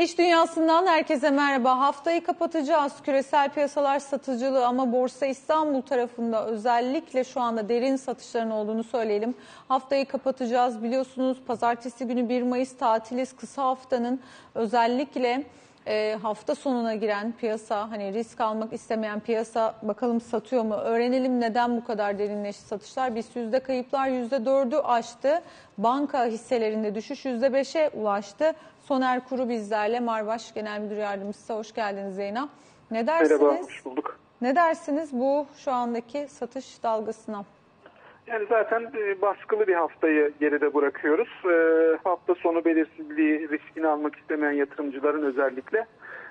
İş dünyasından herkese merhaba. Haftayı kapatacağız. Küresel piyasalar satıcılı ama Borsa İstanbul tarafında özellikle şu anda derin satışların olduğunu söyleyelim. Haftayı kapatacağız. Biliyorsunuz pazartesi günü 1 Mayıs tatiliz. Kısa haftanın özellikle e, hafta sonuna giren piyasa hani risk almak istemeyen piyasa bakalım satıyor mu? Öğrenelim neden bu kadar derinleşti satışlar. Biz yüzde kayıplar yüzde dördü aştı. Banka hisselerinde düşüş yüzde beşe ulaştı. Soner Kuru bizlerle Marbaş Genel Müdür Yardımcısı. Hoş geldiniz Zeyna. Ne dersiniz? Merhaba, hoş bulduk. Ne dersiniz bu şu andaki satış dalgasına? Yani zaten e, baskılı bir haftayı geride bırakıyoruz. E, hafta sonu belirsizliği riskini almak istemeyen yatırımcıların özellikle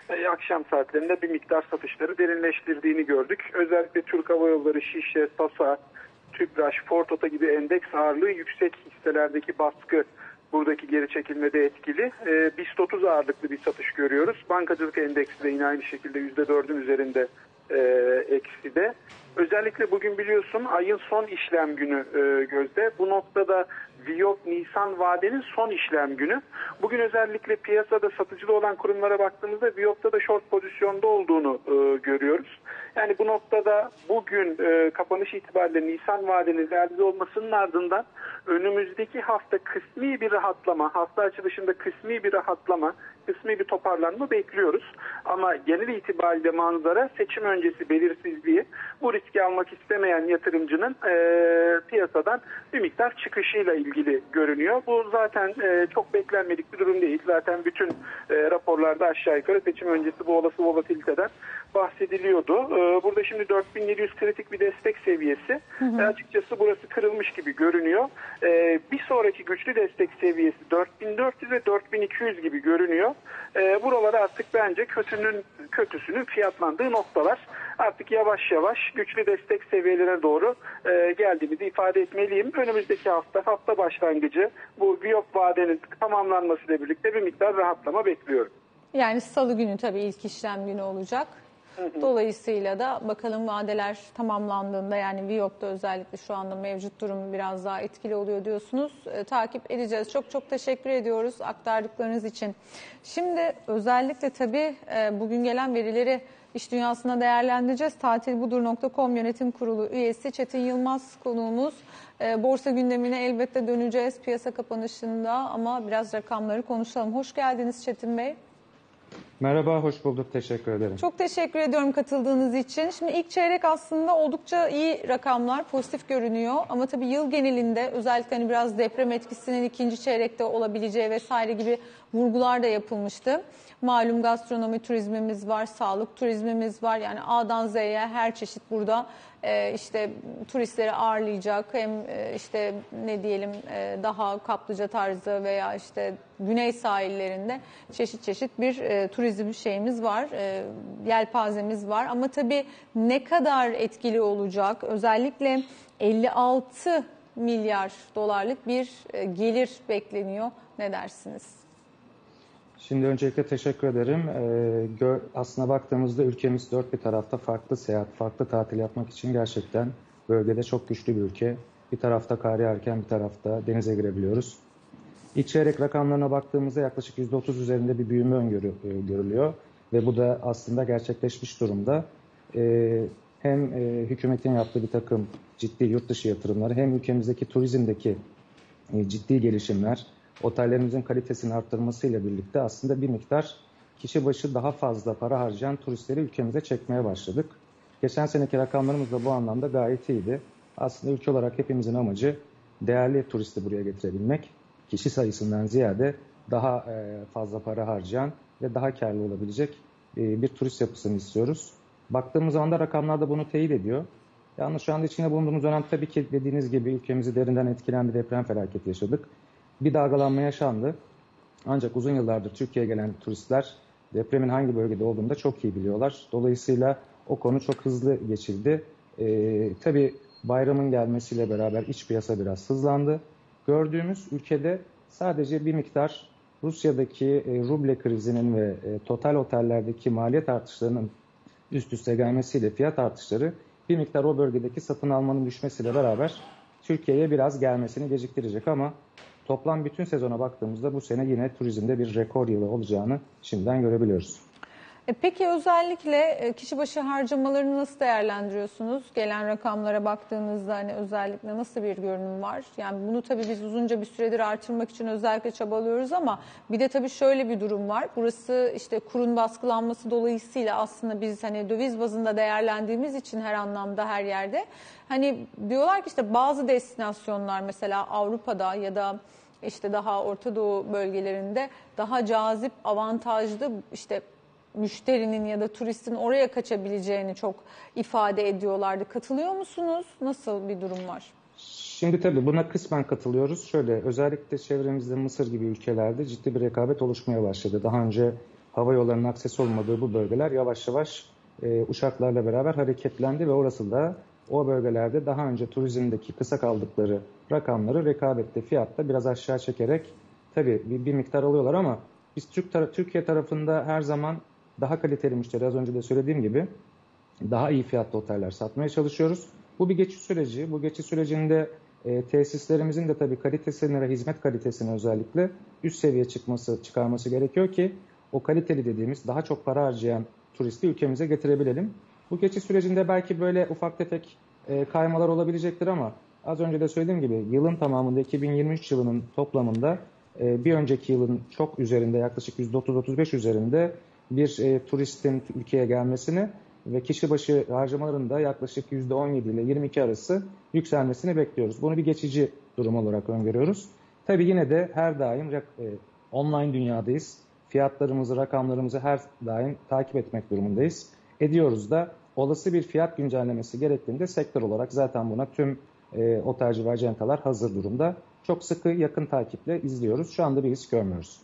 e, akşam saatlerinde bir miktar satışları derinleştirdiğini gördük. Özellikle Türk Hava Yolları, Şişe, Sasa, Tüpraş, Fortota gibi endeks ağırlığı yüksek hisselerdeki baskı buradaki geri çekilmede etkili. E, BIST 30 ağırlıklı bir satış görüyoruz. Bankacılık endeksi de yine aynı şekilde %4'ün üzerinde e, eksi de. Özellikle bugün biliyorsun ayın son işlem günü e, gözde. Bu noktada Viyop Nisan vadenin son işlem günü. Bugün özellikle piyasada satıcılı olan kurumlara baktığımızda Viyop'ta da short pozisyonda olduğunu e, görüyoruz. Yani bu noktada bugün e, kapanış itibariyle Nisan vadenin realize olmasının ardından önümüzdeki hafta kısmi bir rahatlama, hafta açılışında kısmi bir rahatlama, kısmi bir toparlanma bekliyoruz. Ama genel itibariyle manzara seçim öncesi belirsizliği bu riski almak istemeyen yatırımcının e, piyasadan bir miktar çıkışıyla ilgili görünüyor. Bu zaten e, çok beklenmedik bir durum değil. Zaten bütün e, raporlarda aşağı yukarı seçim öncesi bu olası volatiliteden bahsediliyordu. E, burada şimdi 4700 kritik bir destek seviyesi. Hı hı. E, açıkçası burası kırılmış gibi görünüyor. E, bir sonraki güçlü destek seviyesi 4400 ve 4200 gibi görünüyor. E, artık bence kötünün kötüsünün fiyatlandığı noktalar. Artık yavaş yavaş güçlü destek seviyelerine doğru e, geldiğimizi ifade etmeliyim. Önümüzdeki hafta hafta başlangıcı bu Viyop vadenin tamamlanmasıyla birlikte bir miktar rahatlama bekliyorum. Yani salı günü tabii ilk işlem günü olacak. Dolayısıyla da bakalım vadeler tamamlandığında yani Viyop'ta özellikle şu anda mevcut durum biraz daha etkili oluyor diyorsunuz. E, takip edeceğiz. Çok çok teşekkür ediyoruz aktardıklarınız için. Şimdi özellikle tabii e, bugün gelen verileri iş dünyasına değerlendireceğiz. Tatilbudur.com yönetim kurulu üyesi Çetin Yılmaz konuğumuz. E, borsa gündemine elbette döneceğiz piyasa kapanışında ama biraz rakamları konuşalım. Hoş geldiniz Çetin Bey. Merhaba, hoş bulduk. Teşekkür ederim. Çok teşekkür ediyorum katıldığınız için. Şimdi ilk çeyrek aslında oldukça iyi rakamlar, pozitif görünüyor. Ama tabii yıl genelinde özellikle hani biraz deprem etkisinin ikinci çeyrekte olabileceği vesaire gibi vurgular da yapılmıştı. Malum gastronomi turizmimiz var, sağlık turizmimiz var. Yani A'dan Z'ye her çeşit burada e, işte turistleri ağırlayacak. Hem e, işte ne diyelim e, daha kaplıca tarzı veya işte güney sahillerinde çeşit çeşit bir e, turizm şeyimiz var. E, yelpazemiz var. Ama tabii ne kadar etkili olacak? Özellikle 56 milyar dolarlık bir gelir bekleniyor. Ne dersiniz? Şimdi öncelikle teşekkür ederim. Ee, aslına baktığımızda ülkemiz dört bir tarafta farklı seyahat, farklı tatil yapmak için gerçekten bölgede çok güçlü bir ülke. Bir tarafta kar yağarken bir tarafta denize girebiliyoruz. İç çeyrek rakamlarına baktığımızda yaklaşık %30 üzerinde bir büyüme öngörülüyor. Ve bu da aslında gerçekleşmiş durumda. Ee, hem e, hükümetin yaptığı bir takım ciddi yurt dışı yatırımları hem ülkemizdeki turizmdeki e, ciddi gelişimler, otellerimizin kalitesini arttırmasıyla birlikte aslında bir miktar kişi başı daha fazla para harcayan turistleri ülkemize çekmeye başladık. Geçen seneki rakamlarımız da bu anlamda gayet iyiydi. Aslında ülke olarak hepimizin amacı değerli turisti buraya getirebilmek. Kişi sayısından ziyade daha e, fazla para harcayan ve daha karlı olabilecek e, bir turist yapısını istiyoruz. Baktığımız zaman da rakamlar da bunu teyit ediyor. Yalnız şu anda içinde bulunduğumuz dönem tabii ki dediğiniz gibi ülkemizi derinden etkileyen bir deprem felaketi yaşadık bir dalgalanma yaşandı. Ancak uzun yıllardır Türkiye'ye gelen turistler depremin hangi bölgede olduğunu da çok iyi biliyorlar. Dolayısıyla o konu çok hızlı geçildi. Ee, tabii bayramın gelmesiyle beraber iç piyasa biraz hızlandı. Gördüğümüz ülkede sadece bir miktar Rusya'daki e, ruble krizinin ve e, total otellerdeki maliyet artışlarının üst üste gelmesiyle fiyat artışları bir miktar o bölgedeki satın almanın düşmesiyle beraber Türkiye'ye biraz gelmesini geciktirecek ama toplam bütün sezona baktığımızda bu sene yine turizmde bir rekor yılı olacağını şimdiden görebiliyoruz. E peki özellikle e, kişi başı harcamalarını nasıl değerlendiriyorsunuz? Gelen rakamlara baktığınızda hani özellikle nasıl bir görünüm var? Yani bunu tabii biz uzunca bir süredir artırmak için özellikle çabalıyoruz ama bir de tabii şöyle bir durum var. Burası işte kurun baskılanması dolayısıyla aslında biz hani döviz bazında değerlendiğimiz için her anlamda her yerde hani diyorlar ki işte bazı destinasyonlar mesela Avrupa'da ya da işte daha Orta Doğu bölgelerinde daha cazip, avantajlı işte müşterinin ya da turistin oraya kaçabileceğini çok ifade ediyorlardı. Katılıyor musunuz? Nasıl bir durum var? Şimdi tabii buna kısmen katılıyoruz. Şöyle özellikle çevremizde Mısır gibi ülkelerde ciddi bir rekabet oluşmaya başladı. Daha önce hava yollarının akses olmadığı bu bölgeler yavaş yavaş e, uçaklarla beraber hareketlendi ve orası da o bölgelerde daha önce turizmdeki kısa kaldıkları rakamları rekabette fiyatta biraz aşağı çekerek tabii bir, bir miktar alıyorlar ama biz Türk tar Türkiye tarafında her zaman daha kaliteli müşteri az önce de söylediğim gibi daha iyi fiyatlı oteller satmaya çalışıyoruz. Bu bir geçiş süreci. Bu geçiş sürecinde e, tesislerimizin de tabii kalitesini ve hizmet kalitesini özellikle üst seviye çıkması, çıkarması gerekiyor ki o kaliteli dediğimiz daha çok para harcayan turisti ülkemize getirebilelim. Bu geçiş sürecinde belki böyle ufak tefek e, kaymalar olabilecektir ama az önce de söylediğim gibi yılın tamamında 2023 yılının toplamında e, bir önceki yılın çok üzerinde yaklaşık %30-35 üzerinde bir e, turistin ülkeye gelmesini ve kişi başı harcamaların da yaklaşık %17 ile 22 arası yükselmesini bekliyoruz. Bunu bir geçici durum olarak öngörüyoruz. Tabii yine de her daim e, online dünyadayız. Fiyatlarımızı, rakamlarımızı her daim takip etmek durumundayız. Ediyoruz da olası bir fiyat güncellemesi gerektiğinde sektör olarak zaten buna tüm e, otelci ve acentalar hazır durumda. Çok sıkı yakın takiple izliyoruz. Şu anda bir risk görmüyoruz.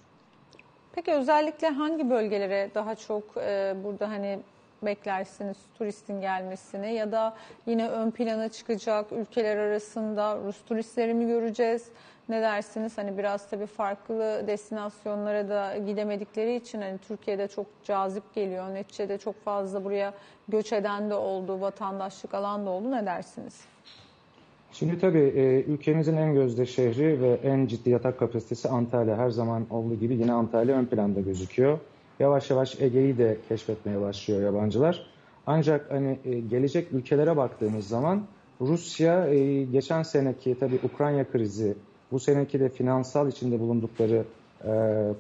Peki özellikle hangi bölgelere daha çok e, burada hani beklersiniz turistin gelmesini ya da yine ön plana çıkacak ülkeler arasında Rus turistleri mi göreceğiz? Ne dersiniz? Hani biraz tabii farklı destinasyonlara da gidemedikleri için hani Türkiye'de çok cazip geliyor. Neticede çok fazla buraya göç eden de oldu, vatandaşlık alan da oldu. Ne dersiniz? Şimdi tabii e, ülkemizin en gözde şehri ve en ciddi yatak kapasitesi Antalya. Her zaman olduğu gibi yine Antalya ön planda gözüküyor. Yavaş yavaş Ege'yi de keşfetmeye başlıyor yabancılar. Ancak hani e, gelecek ülkelere baktığımız zaman Rusya e, geçen seneki tabii Ukrayna krizi, bu seneki de finansal içinde bulundukları e,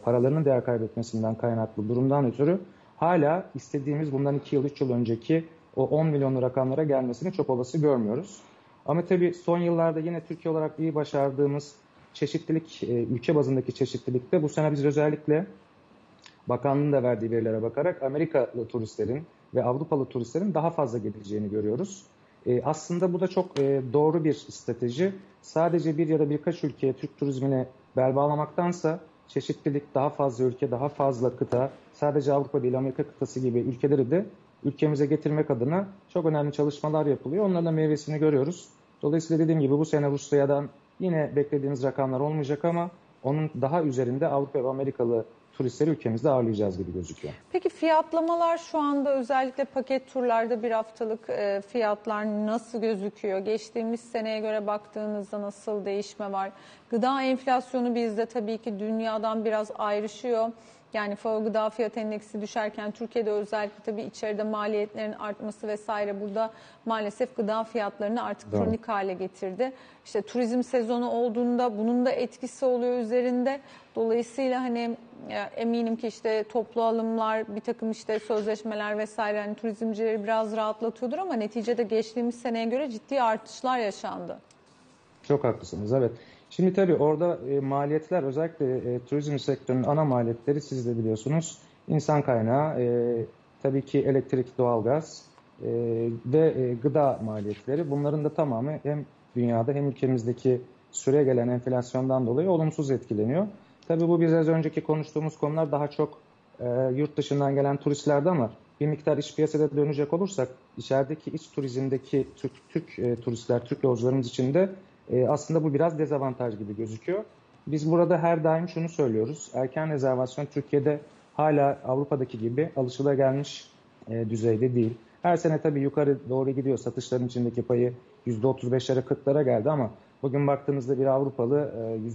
paralarının değer kaybetmesinden kaynaklı durumdan ötürü hala istediğimiz bundan 2 yıl 3 yıl önceki o 10 milyonlu rakamlara gelmesini çok olası görmüyoruz. Ama tabii son yıllarda yine Türkiye olarak iyi başardığımız çeşitlilik, e, ülke bazındaki çeşitlilikte bu sene biz özellikle bakanlığın da verdiği verilere bakarak Amerikalı turistlerin ve Avrupalı turistlerin daha fazla geleceğini görüyoruz. E, aslında bu da çok e, doğru bir strateji. Sadece bir ya da birkaç ülkeye Türk turizmine bel bağlamaktansa çeşitlilik, daha fazla ülke, daha fazla kıta, sadece Avrupa değil Amerika kıtası gibi ülkeleri de ülkemize getirmek adına çok önemli çalışmalar yapılıyor. Onların da meyvesini görüyoruz. Dolayısıyla dediğim gibi bu sene Rusya'dan yine beklediğimiz rakamlar olmayacak ama onun daha üzerinde Avrupa ve Amerikalı turistleri ülkemizde ağırlayacağız gibi gözüküyor. Peki fiyatlamalar şu anda özellikle paket turlarda bir haftalık e, fiyatlar nasıl gözüküyor? Geçtiğimiz seneye göre baktığınızda nasıl değişme var? Gıda enflasyonu bizde tabii ki dünyadan biraz ayrışıyor. Yani FAO gıda fiyat endeksi düşerken Türkiye'de özellikle tabii içeride maliyetlerin artması vesaire burada maalesef gıda fiyatlarını artık Doğru. kronik hale getirdi. İşte turizm sezonu olduğunda bunun da etkisi oluyor üzerinde. Dolayısıyla hani eminim ki işte toplu alımlar, bir takım işte sözleşmeler vesaire hani turizmcileri biraz rahatlatıyordur ama neticede geçtiğimiz seneye göre ciddi artışlar yaşandı. Çok haklısınız evet. Şimdi tabii orada e, maliyetler özellikle e, turizm sektörünün ana maliyetleri siz de biliyorsunuz. İnsan kaynağı, e, tabii ki elektrik, doğalgaz e, ve e, gıda maliyetleri. Bunların da tamamı hem dünyada hem ülkemizdeki süre gelen enflasyondan dolayı olumsuz etkileniyor. Tabii bu biraz önceki konuştuğumuz konular daha çok e, yurt dışından gelen turistlerde ama bir miktar iç piyasada dönecek olursak içerideki iç turizmdeki Türk, Türk e, turistler, Türk yolcularımız için de e, aslında bu biraz dezavantaj gibi gözüküyor. Biz burada her daim şunu söylüyoruz. Erken rezervasyon Türkiye'de hala Avrupa'daki gibi alışılagelmiş e, düzeyde değil. Her sene tabii yukarı doğru gidiyor. Satışların içindeki payı %35'lere 40'lara geldi ama Bugün baktığınızda bir Avrupalı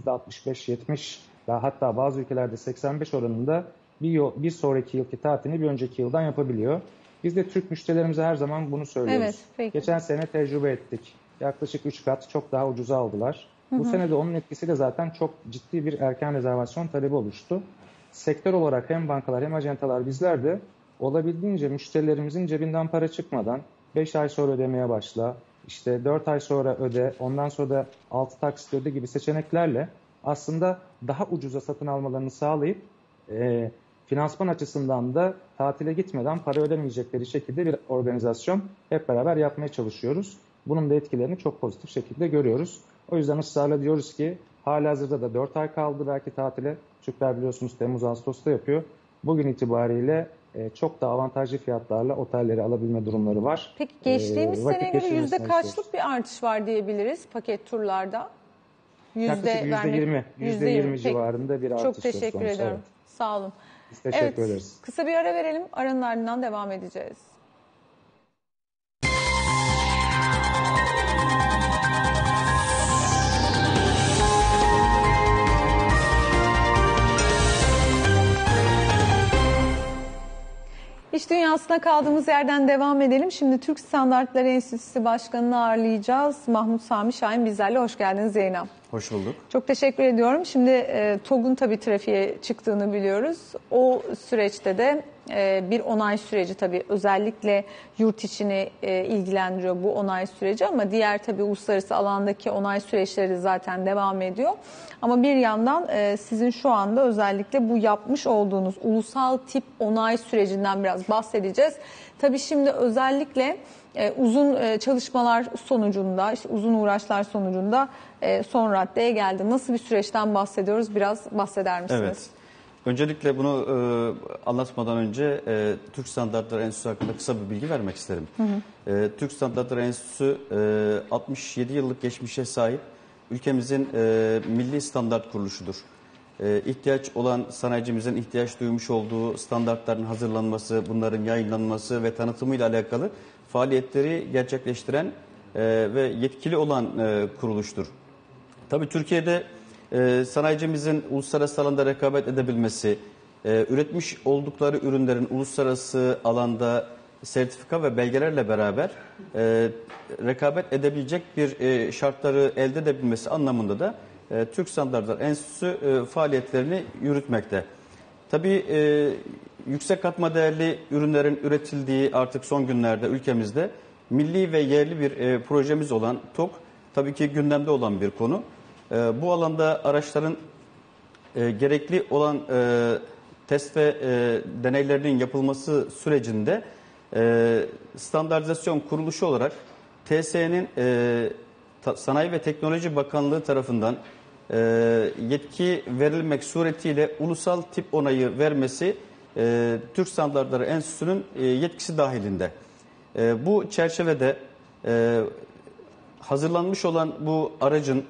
%65-70 daha hatta bazı ülkelerde 85 oranında bir, bir sonraki yılki tatilini bir önceki yıldan yapabiliyor. Biz de Türk müşterilerimize her zaman bunu söylüyoruz. Evet, peki. Geçen sene tecrübe ettik. Yaklaşık 3 kat çok daha ucuza aldılar. Hı hı. Bu sene de onun etkisiyle zaten çok ciddi bir erken rezervasyon talebi oluştu. Sektör olarak hem bankalar hem acentalar bizler de olabildiğince müşterilerimizin cebinden para çıkmadan 5 ay sonra ödemeye başla, işte 4 ay sonra öde, ondan sonra da 6 taksit öde gibi seçeneklerle aslında daha ucuza satın almalarını sağlayıp e, finansman açısından da tatile gitmeden para ödemeyecekleri şekilde bir organizasyon hep beraber yapmaya çalışıyoruz. Bunun da etkilerini çok pozitif şekilde görüyoruz. O yüzden ısrarla diyoruz ki hala hazırda da 4 ay kaldı belki tatile. Türkler biliyorsunuz Temmuz Ağustos'ta yapıyor. Bugün itibariyle e, çok da avantajlı fiyatlarla otelleri alabilme durumları var. Peki geçtiğimiz e, sene göre yüzde kaçlık bir artış var diyebiliriz paket turlarda? Yüzde Yaklaşık %20, %20 civarında bir artış Çok teşekkür ederim. Evet. Sağ olun. Biz teşekkür evet, ederiz. Kısa bir ara verelim. Aranın ardından devam edeceğiz. İş dünyasına kaldığımız yerden devam edelim. Şimdi Türk Standartları Enstitüsü Başkanı'nı ağırlayacağız. Mahmut Sami Şahin bizlerle. Hoş geldiniz Zeynep. Hoş bulduk. Çok teşekkür ediyorum. Şimdi e, TOG'un tabii trafiğe çıktığını biliyoruz. O süreçte de bir onay süreci tabii özellikle yurt içini e, ilgilendiriyor bu onay süreci ama diğer tabii uluslararası alandaki onay süreçleri zaten devam ediyor. Ama bir yandan e, sizin şu anda özellikle bu yapmış olduğunuz ulusal tip onay sürecinden biraz bahsedeceğiz. Tabii şimdi özellikle e, uzun çalışmalar sonucunda, işte uzun uğraşlar sonucunda son raddeye geldi. Nasıl bir süreçten bahsediyoruz? Biraz bahseder misiniz? Evet. Öncelikle bunu e, anlatmadan önce e, Türk Standartları Enstitüsü hakkında kısa bir bilgi vermek isterim. Hı hı. E, Türk Standartları Enstitüsü e, 67 yıllık geçmişe sahip ülkemizin e, milli standart kuruluşudur. E, ihtiyaç olan sanayicimizin ihtiyaç duymuş olduğu standartların hazırlanması, bunların yayınlanması ve tanıtımıyla alakalı faaliyetleri gerçekleştiren e, ve yetkili olan e, kuruluştur. Tabii Türkiye'de e, sanayicimizin uluslararası alanda rekabet edebilmesi, e, üretmiş oldukları ürünlerin uluslararası alanda sertifika ve belgelerle beraber e, rekabet edebilecek bir e, şartları elde edebilmesi anlamında da e, Türk Standartlar Enstitüsü e, faaliyetlerini yürütmekte. Tabii e, yüksek katma değerli ürünlerin üretildiği artık son günlerde ülkemizde milli ve yerli bir e, projemiz olan TOK tabii ki gündemde olan bir konu. E, bu alanda araçların e, gerekli olan e, test ve e, deneylerinin yapılması sürecinde e, standartizasyon kuruluşu olarak TSE'nin e, Sanayi ve Teknoloji Bakanlığı tarafından e, yetki verilmek suretiyle ulusal tip onayı vermesi e, Türk Standartları Enstitüsü'nün e, yetkisi dahilinde. E, bu çerçevede e, hazırlanmış olan bu aracın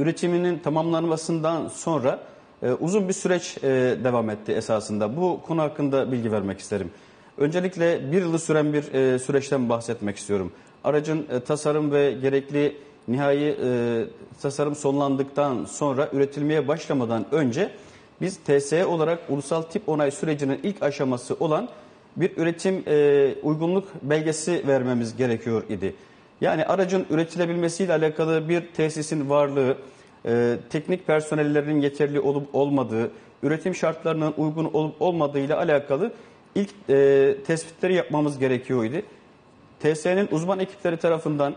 üretiminin tamamlanmasından sonra e, uzun bir süreç e, devam etti esasında. Bu konu hakkında bilgi vermek isterim. Öncelikle bir yılı süren bir e, süreçten bahsetmek istiyorum. Aracın e, tasarım ve gerekli nihai e, tasarım sonlandıktan sonra üretilmeye başlamadan önce biz TSE olarak ulusal tip onay sürecinin ilk aşaması olan bir üretim e, uygunluk belgesi vermemiz gerekiyor idi. Yani aracın üretilebilmesiyle alakalı bir tesisin varlığı, e, teknik personellerinin yeterli olup olmadığı, üretim şartlarının uygun olup olmadığı ile alakalı ilk e, tespitleri yapmamız gerekiyordu. TSE'nin uzman ekipleri tarafından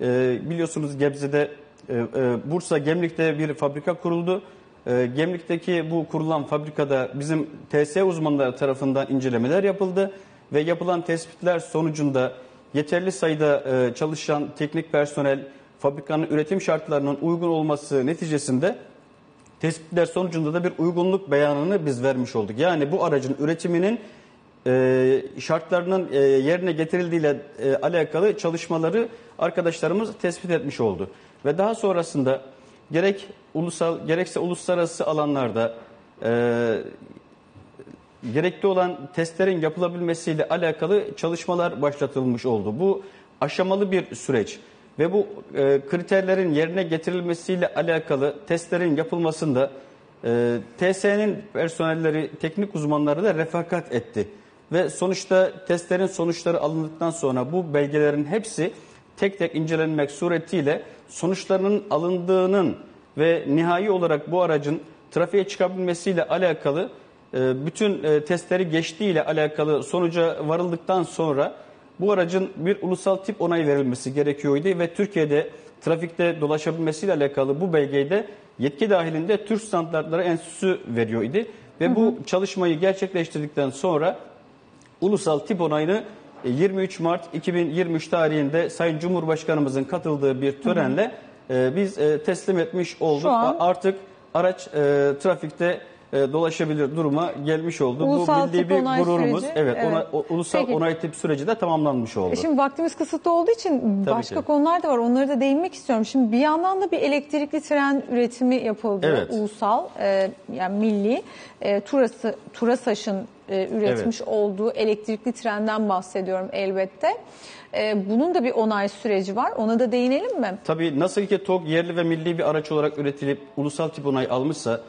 e, biliyorsunuz Gebze'de, e, e, Bursa Gemlik'te bir fabrika kuruldu. E, Gemlik'teki bu kurulan fabrikada bizim TSE uzmanları tarafından incelemeler yapıldı ve yapılan tespitler sonucunda yeterli sayıda e, çalışan teknik personel, fabrikanın üretim şartlarının uygun olması neticesinde tespitler sonucunda da bir uygunluk beyanını biz vermiş olduk. Yani bu aracın üretiminin e, şartlarının e, yerine getirildiğiyle e, alakalı çalışmaları arkadaşlarımız tespit etmiş oldu. Ve daha sonrasında gerek ulusal gerekse uluslararası alanlarda gerekli olan testlerin yapılabilmesiyle alakalı çalışmalar başlatılmış oldu. Bu aşamalı bir süreç. ve bu e, kriterlerin yerine getirilmesiyle alakalı testlerin yapılmasında e, TSE'nin personelleri, teknik uzmanları da refakat etti. Ve sonuçta testlerin sonuçları alındıktan sonra bu belgelerin hepsi tek tek incelenmek suretiyle sonuçlarının alındığının ve nihai olarak bu aracın trafiğe çıkabilmesiyle alakalı bütün e, testleri geçtiğiyle alakalı sonuca varıldıktan sonra bu aracın bir ulusal tip onayı verilmesi gerekiyordu ve Türkiye'de trafikte dolaşabilmesiyle alakalı bu belgeyi de yetki dahilinde Türk Standartları Enstitüsü veriyordu. Ve bu çalışmayı gerçekleştirdikten sonra ulusal tip onayını 23 Mart 2023 tarihinde Sayın Cumhurbaşkanımızın katıldığı bir törenle e, biz e, teslim etmiş olduk. Şu an- Artık araç e, trafikte e, dolaşabilir duruma gelmiş oldu. Ulusal Bu milli tip bir onay gururumuz. süreci, Evet, evet. ona- o- ulusal Peki. onay tip süreci de tamamlanmış oldu. E Şimdi vaktimiz kısıtlı olduğu için başka ki. konular da var. Onları da değinmek istiyorum. Şimdi bir yandan da bir elektrikli tren üretimi yapıldı. Evet. Ulusal, e, yani milli. E, Turası, Turasaş'ın e, üretmiş olduğu elektrikli trenden bahsediyorum elbette. E, bunun da bir onay süreci var. Ona da değinelim mi? Tabii nasıl ki TOG yerli ve milli bir araç olarak üretilip ulusal tip onay almışsa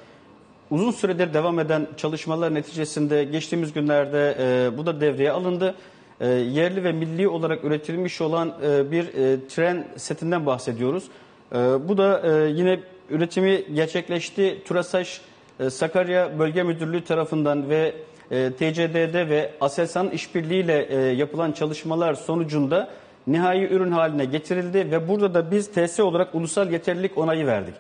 uzun süredir devam eden çalışmalar neticesinde geçtiğimiz günlerde e, bu da devreye alındı. E, yerli ve milli olarak üretilmiş olan e, bir e, tren setinden bahsediyoruz. E, bu da e, yine üretimi gerçekleşti. Turasaş e, Sakarya Bölge Müdürlüğü tarafından ve e, TCDD ve Aselsan işbirliğiyle e, yapılan çalışmalar sonucunda nihai ürün haline getirildi ve burada da biz TS olarak ulusal yeterlilik onayı verdik.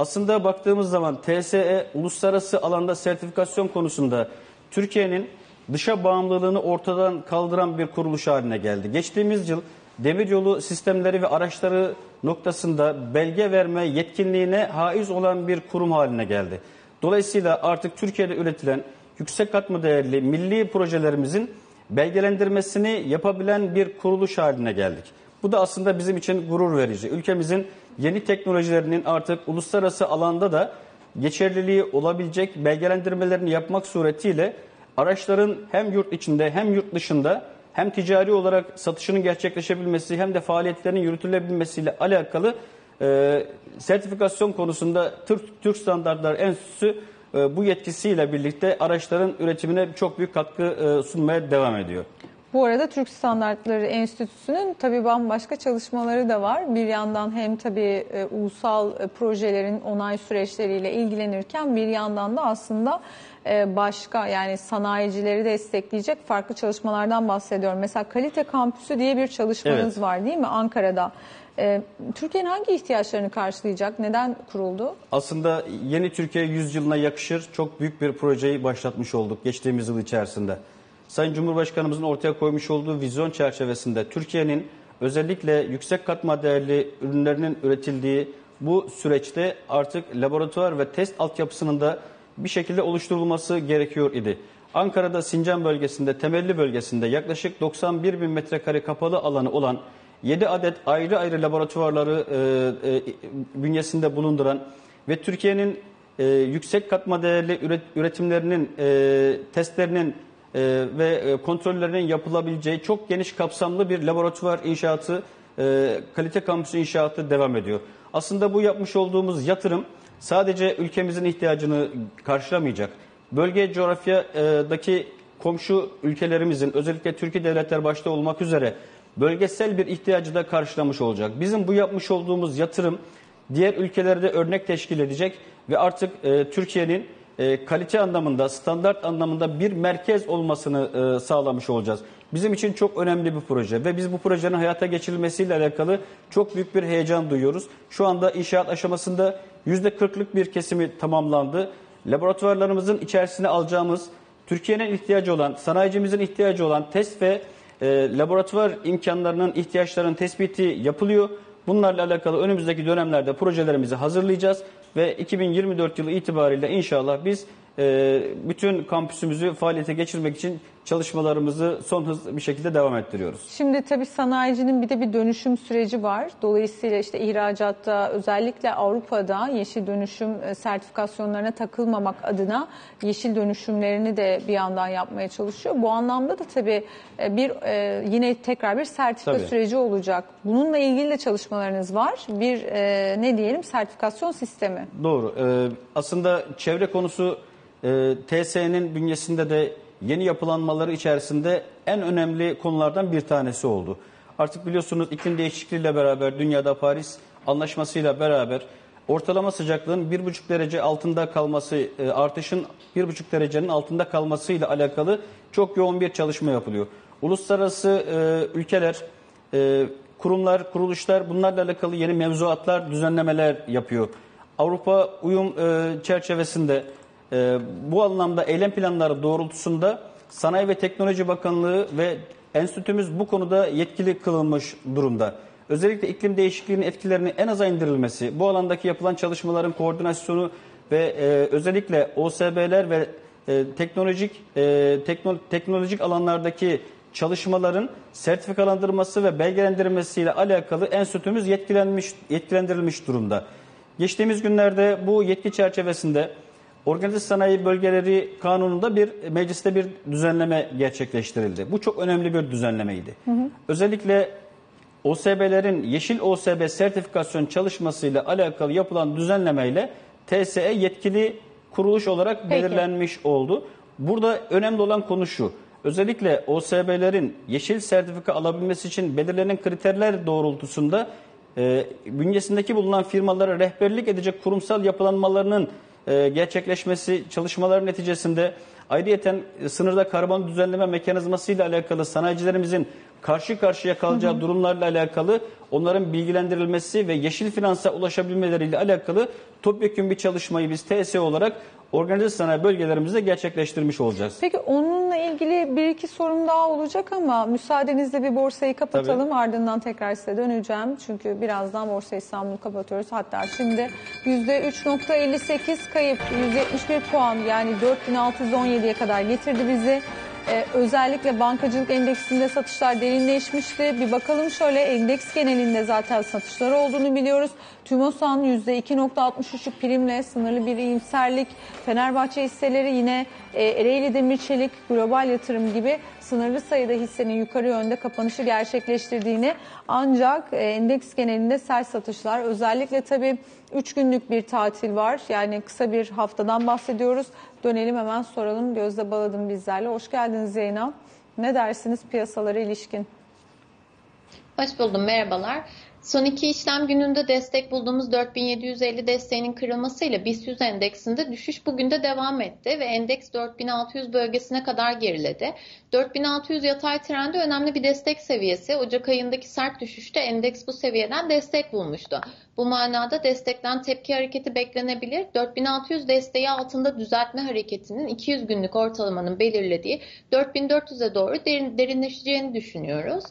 Aslında baktığımız zaman TSE uluslararası alanda sertifikasyon konusunda Türkiye'nin dışa bağımlılığını ortadan kaldıran bir kuruluş haline geldi. Geçtiğimiz yıl demiryolu sistemleri ve araçları noktasında belge verme yetkinliğine haiz olan bir kurum haline geldi. Dolayısıyla artık Türkiye'de üretilen yüksek katma değerli milli projelerimizin belgelendirmesini yapabilen bir kuruluş haline geldik. Bu da aslında bizim için gurur verici. Ülkemizin yeni teknolojilerinin artık uluslararası alanda da geçerliliği olabilecek belgelendirmelerini yapmak suretiyle araçların hem yurt içinde hem yurt dışında hem ticari olarak satışının gerçekleşebilmesi hem de faaliyetlerinin yürütülebilmesiyle alakalı e, sertifikasyon konusunda Türk, Türk Standartlar Enstitüsü e, bu yetkisiyle birlikte araçların üretimine çok büyük katkı e, sunmaya devam ediyor. Bu arada Türk Standartları Enstitüsü'nün tabii bambaşka çalışmaları da var. Bir yandan hem tabii e, ulusal e, projelerin onay süreçleriyle ilgilenirken bir yandan da aslında e, başka yani sanayicileri destekleyecek farklı çalışmalardan bahsediyorum. Mesela Kalite Kampüsü diye bir çalışmanız Evet. var değil mi Ankara'da? E, Türkiye'nin hangi ihtiyaçlarını karşılayacak? Neden kuruldu? Aslında yeni Türkiye yüzyılına yakışır çok büyük bir projeyi başlatmış olduk geçtiğimiz yıl içerisinde. Sayın Cumhurbaşkanımızın ortaya koymuş olduğu vizyon çerçevesinde Türkiye'nin özellikle yüksek katma değerli ürünlerinin üretildiği bu süreçte artık laboratuvar ve test altyapısının da bir şekilde oluşturulması gerekiyor idi. Ankara'da Sincan bölgesinde, temelli bölgesinde yaklaşık 91 bin metrekare kapalı alanı olan 7 adet ayrı ayrı laboratuvarları e, e, bünyesinde bulunduran ve Türkiye'nin e, yüksek katma değerli üret- üretimlerinin, e, testlerinin e, ve kontrollerinin yapılabileceği çok geniş kapsamlı bir laboratuvar inşaatı, e, kalite kampüsü inşaatı devam ediyor. Aslında bu yapmış olduğumuz yatırım sadece ülkemizin ihtiyacını karşılamayacak. Bölge coğrafyadaki komşu ülkelerimizin özellikle Türkiye devletler başta olmak üzere bölgesel bir ihtiyacı da karşılamış olacak. Bizim bu yapmış olduğumuz yatırım diğer ülkelerde örnek teşkil edecek ve artık e, Türkiye'nin e, kalite anlamında, standart anlamında bir merkez olmasını e, sağlamış olacağız. Bizim için çok önemli bir proje ve biz bu projenin hayata geçirilmesiyle alakalı çok büyük bir heyecan duyuyoruz. Şu anda inşaat aşamasında %40'lık bir kesimi tamamlandı. Laboratuvarlarımızın içerisine alacağımız Türkiye'nin ihtiyacı olan, sanayicimizin ihtiyacı olan test ve e, laboratuvar imkanlarının ihtiyaçlarının tespiti yapılıyor. Bunlarla alakalı önümüzdeki dönemlerde projelerimizi hazırlayacağız ve 2024 yılı itibariyle inşallah biz bütün kampüsümüzü faaliyete geçirmek için çalışmalarımızı son hız bir şekilde devam ettiriyoruz. Şimdi tabii sanayicinin bir de bir dönüşüm süreci var. Dolayısıyla işte ihracatta özellikle Avrupa'da yeşil dönüşüm e, sertifikasyonlarına takılmamak adına yeşil dönüşümlerini de bir yandan yapmaya çalışıyor. Bu anlamda da tabii e, bir e, yine tekrar bir sertifika Tabii. süreci olacak. Bununla ilgili de çalışmalarınız var. Bir ne diyelim sertifikasyon sistemi. Doğru. Ee, aslında çevre konusu e, TSE'nin bünyesinde de yeni yapılanmaları içerisinde en önemli konulardan bir tanesi oldu. Artık biliyorsunuz iklim değişikliğiyle beraber dünyada Paris Anlaşması'yla beraber ortalama sıcaklığın 1,5 derece altında kalması, e, artışın 1,5 derecenin altında kalmasıyla alakalı çok yoğun bir çalışma yapılıyor. Uluslararası e, ülkeler, e, kurumlar, kuruluşlar bunlarla alakalı yeni mevzuatlar, düzenlemeler yapıyor. Avrupa uyum e, çerçevesinde e, bu anlamda eylem planları doğrultusunda Sanayi ve Teknoloji Bakanlığı ve enstitümüz bu konuda yetkili kılınmış durumda. Özellikle iklim değişikliğinin etkilerinin en aza indirilmesi, bu alandaki yapılan çalışmaların koordinasyonu ve e, özellikle OSB'ler ve e, teknolojik e, tekno, teknolojik alanlardaki çalışmaların sertifikalandırması ve belgelendirilmesiyle alakalı enstitümüz yetkilenmiş yetkilendirilmiş durumda. Geçtiğimiz günlerde bu yetki çerçevesinde Organize Sanayi Bölgeleri Kanunu'nda bir mecliste bir düzenleme gerçekleştirildi. Bu çok önemli bir düzenlemeydi. Hı hı. Özellikle OSB'lerin yeşil OSB sertifikasyon çalışmasıyla alakalı yapılan düzenlemeyle TSE yetkili kuruluş olarak Peki. belirlenmiş oldu. Burada önemli olan konu şu. Özellikle OSB'lerin yeşil sertifika alabilmesi için belirlenen kriterler doğrultusunda e, bünyesindeki bulunan firmalara rehberlik edecek kurumsal yapılanmalarının e, gerçekleşmesi çalışmaların neticesinde ayrıyeten e, sınırda karbon düzenleme mekanizması ile alakalı sanayicilerimizin karşı karşıya kalacağı hı hı. durumlarla alakalı onların bilgilendirilmesi ve yeşil finansa ulaşabilmeleriyle alakalı topyekun bir çalışmayı biz TSE olarak organize sanayi bölgelerimizde gerçekleştirmiş olacağız. Peki onunla ilgili bir iki sorum daha olacak ama müsaadenizle bir borsayı kapatalım Tabii. ardından tekrar size döneceğim. Çünkü birazdan Borsa İstanbul'u kapatıyoruz. Hatta şimdi %3.58 kayıp 171 puan yani 4617'ye kadar getirdi bizi. Ee, özellikle bankacılık endeksinde satışlar derinleşmişti. Bir bakalım şöyle endeks genelinde zaten satışlar olduğunu biliyoruz. TÜMOSAN %2.63'lük primle sınırlı bir iyimserlik. Fenerbahçe hisseleri yine e, Ereğli Demir Çelik, Global Yatırım gibi sınırlı sayıda hissenin yukarı yönde kapanışı gerçekleştirdiğini ancak e, endeks genelinde sert satışlar özellikle tabii 3 günlük bir tatil var. Yani kısa bir haftadan bahsediyoruz. Dönelim hemen soralım. Gözde Baladım bizlerle. Hoş geldiniz Zeynep. Ne dersiniz piyasalara ilişkin? Hoş buldum. Merhabalar. Son iki işlem gününde destek bulduğumuz 4750 desteğinin kırılmasıyla BIST 100 endeksinde düşüş bugün de devam etti ve endeks 4600 bölgesine kadar geriledi. 4600 yatay trendi önemli bir destek seviyesi. Ocak ayındaki sert düşüşte endeks bu seviyeden destek bulmuştu. Bu manada destekten tepki hareketi beklenebilir. 4600 desteği altında düzeltme hareketinin 200 günlük ortalamanın belirlediği 4400'e doğru derin, derinleşeceğini düşünüyoruz.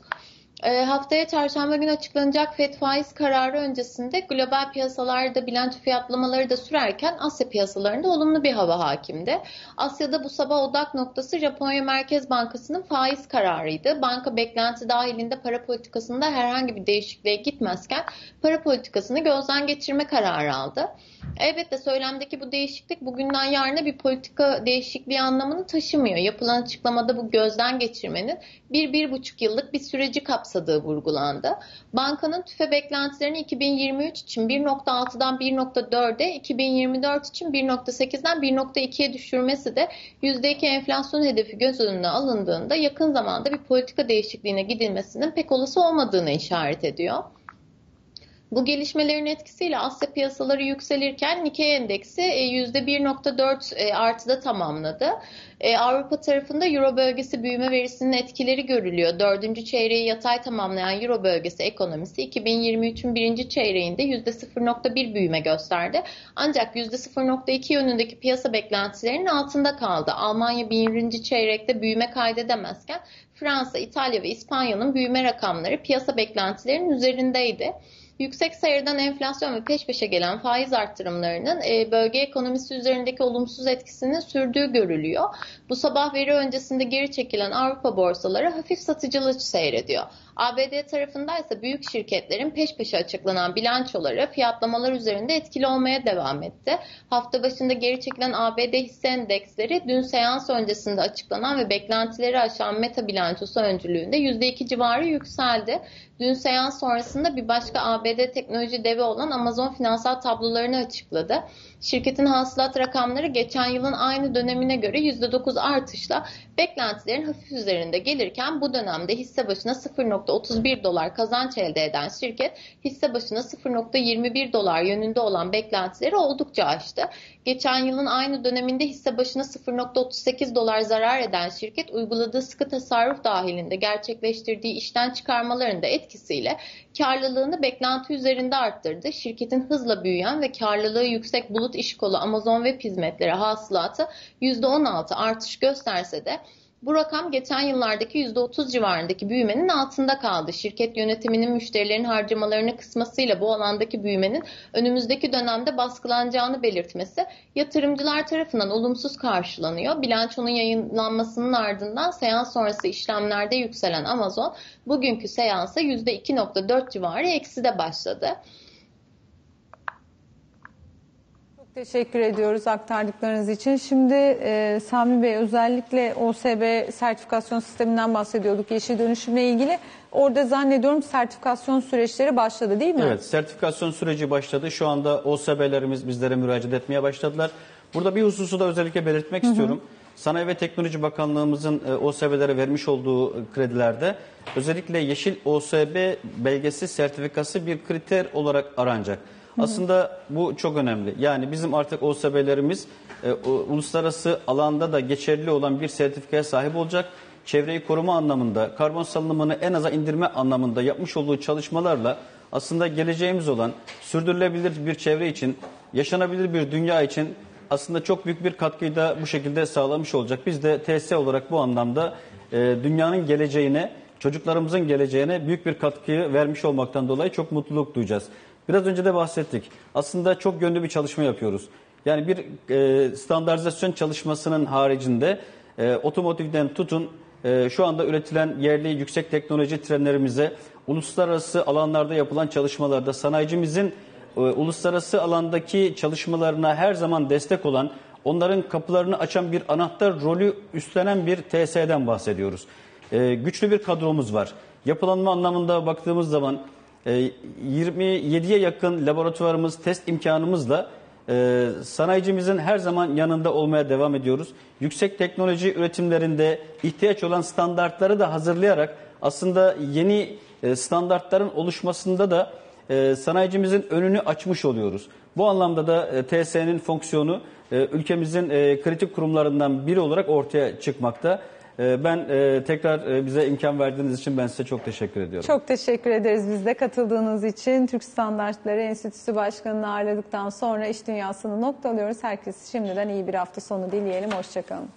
E, haftaya çarşamba günü açıklanacak FED faiz kararı öncesinde global piyasalarda bilanço fiyatlamaları da sürerken Asya piyasalarında olumlu bir hava hakimdi. Asya'da bu sabah odak noktası Japonya Merkez Bankası'nın faiz kararıydı. Banka beklenti dahilinde para politikasında herhangi bir değişikliğe gitmezken para politikasını gözden geçirme kararı aldı. Elbette söylemdeki bu değişiklik bugünden yarına bir politika değişikliği anlamını taşımıyor. Yapılan açıklamada bu gözden geçirmenin bir, bir buçuk yıllık bir süreci kapsadığı vurgulandı. Bankanın tüfe beklentilerini 2023 için 1.6'dan 1.4'e, 2024 için 1.8'den 1.2'ye düşürmesi de %2 enflasyon hedefi göz önüne alındığında yakın zamanda bir politika değişikliğine gidilmesinin pek olası olmadığını işaret ediyor. Bu gelişmelerin etkisiyle Asya piyasaları yükselirken Nikkei endeksi %1.4 e, e, artıda tamamladı. E, Avrupa tarafında Euro bölgesi büyüme verisinin etkileri görülüyor. Dördüncü çeyreği yatay tamamlayan Euro bölgesi ekonomisi 2023'ün birinci çeyreğinde %0.1 büyüme gösterdi. Ancak %0.2 yönündeki piyasa beklentilerinin altında kaldı. Almanya birinci çeyrekte büyüme kaydedemezken Fransa, İtalya ve İspanya'nın büyüme rakamları piyasa beklentilerinin üzerindeydi. Yüksek seyreden enflasyon ve peş peşe gelen faiz arttırımlarının e, bölge ekonomisi üzerindeki olumsuz etkisinin sürdüğü görülüyor. Bu sabah veri öncesinde geri çekilen Avrupa borsaları hafif satıcılı seyrediyor. ABD tarafında ise büyük şirketlerin peş peşe açıklanan bilançoları fiyatlamalar üzerinde etkili olmaya devam etti. Hafta başında geri çekilen ABD hisse endeksleri dün seans öncesinde açıklanan ve beklentileri aşan meta bilançosu öncülüğünde %2 civarı yükseldi. Dün seans sonrasında bir başka ABD teknoloji devi olan Amazon finansal tablolarını açıkladı. Şirketin hasılat rakamları geçen yılın aynı dönemine göre %9 artışla beklentilerin hafif üzerinde gelirken bu dönemde hisse başına 0.31 dolar kazanç elde eden şirket hisse başına 0.21 dolar yönünde olan beklentileri oldukça aştı. Geçen yılın aynı döneminde hisse başına 0.38 dolar zarar eden şirket uyguladığı sıkı tasarruf dahilinde gerçekleştirdiği işten çıkarmaların da etkisiyle karlılığını beklenti üzerinde arttırdı. Şirketin hızla büyüyen ve karlılığı yüksek bulut iş kolu Amazon Web Hizmetleri hasılatı %16 artış gösterse de bu rakam geçen yıllardaki %30 civarındaki büyümenin altında kaldı. Şirket yönetiminin müşterilerin harcamalarını kısmasıyla bu alandaki büyümenin önümüzdeki dönemde baskılanacağını belirtmesi yatırımcılar tarafından olumsuz karşılanıyor. Bilançonun yayınlanmasının ardından seans sonrası işlemlerde yükselen Amazon bugünkü seansa %2.4 civarı ekside başladı. Çok teşekkür ediyoruz aktardıklarınız için. Şimdi e, Sami Bey özellikle OSB sertifikasyon sisteminden bahsediyorduk yeşil dönüşümle ilgili. Orada zannediyorum sertifikasyon süreçleri başladı değil mi? Evet, sertifikasyon süreci başladı. Şu anda OSB'lerimiz bizlere müracaat etmeye başladılar. Burada bir hususu da özellikle belirtmek istiyorum. Sanayi ve Teknoloji Bakanlığımızın e, OSB'lere vermiş olduğu kredilerde özellikle yeşil OSB belgesi sertifikası bir kriter olarak aranacak. Aslında bu çok önemli. Yani bizim artık OSB'lerimiz e, uluslararası alanda da geçerli olan bir sertifikaya sahip olacak. Çevreyi koruma anlamında, karbon salınımını en aza indirme anlamında yapmış olduğu çalışmalarla aslında geleceğimiz olan sürdürülebilir bir çevre için, yaşanabilir bir dünya için aslında çok büyük bir katkıyı da bu şekilde sağlamış olacak. Biz de TS olarak bu anlamda e, dünyanın geleceğine, çocuklarımızın geleceğine büyük bir katkıyı vermiş olmaktan dolayı çok mutluluk duyacağız. Biraz önce de bahsettik. Aslında çok yönlü bir çalışma yapıyoruz. Yani bir e, standartizasyon çalışmasının haricinde e, otomotivden tutun e, şu anda üretilen yerli yüksek teknoloji trenlerimize uluslararası alanlarda yapılan çalışmalarda sanayicimizin e, uluslararası alandaki çalışmalarına her zaman destek olan, onların kapılarını açan bir anahtar rolü üstlenen bir TSE'den bahsediyoruz. E, güçlü bir kadromuz var. Yapılanma anlamında baktığımız zaman 27'ye yakın laboratuvarımız, test imkanımızla e, sanayicimizin her zaman yanında olmaya devam ediyoruz. Yüksek teknoloji üretimlerinde ihtiyaç olan standartları da hazırlayarak aslında yeni e, standartların oluşmasında da e, sanayicimizin önünü açmış oluyoruz. Bu anlamda da TSE'nin fonksiyonu ülkemizin kritik kurumlarından biri olarak ortaya çıkmakta. E, ben e, tekrar e, bize imkan verdiğiniz için ben size çok teşekkür ediyorum. Çok teşekkür ederiz biz de katıldığınız için. Türk Standartları Enstitüsü Başkanı'nı ağırladıktan sonra iş dünyasını noktalıyoruz. Herkes şimdiden iyi bir hafta sonu dileyelim. Hoşçakalın.